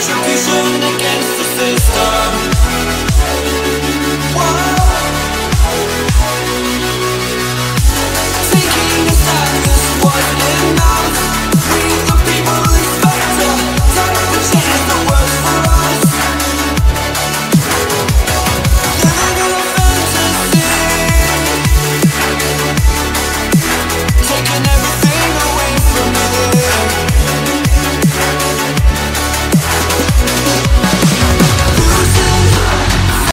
Retribution against the system